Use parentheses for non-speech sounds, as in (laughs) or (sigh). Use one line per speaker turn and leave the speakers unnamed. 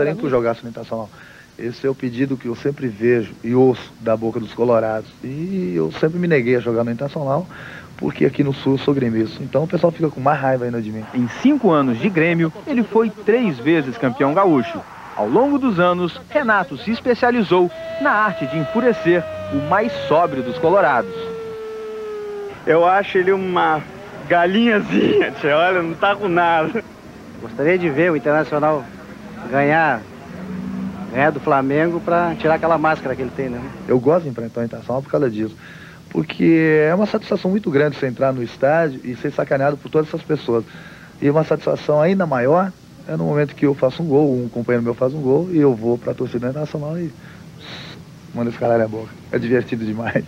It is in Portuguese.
gostaria que eu jogasse no Internacional. Esse é o pedido que eu sempre vejo e ouço da boca dos colorados. E eu sempre me neguei a jogar no Internacional, porque aqui no Sul eu sou gremista. Então o pessoal fica com mais raiva ainda de mim.
Em cinco anos de Grêmio, ele foi três vezes campeão gaúcho. Ao longo dos anos, Renato se especializou na arte de enfurecer o mais sóbrio dos colorados.
Eu acho ele uma galinhazinha, (laughs) tia. olha, não tá com nada.
Gostaria de ver o Internacional ganhar, ganhar do Flamengo para tirar aquela máscara que ele tem, né?
Eu gosto de enfrentar o Internacional por causa disso. Porque é uma satisfação muito grande você entrar no estádio e ser sacaneado por todas essas pessoas. E uma satisfação ainda maior é no momento que eu faço um gol, um companheiro meu faz um gol e eu vou para a torcida internacional e manda esse caralho a boca. É divertido demais.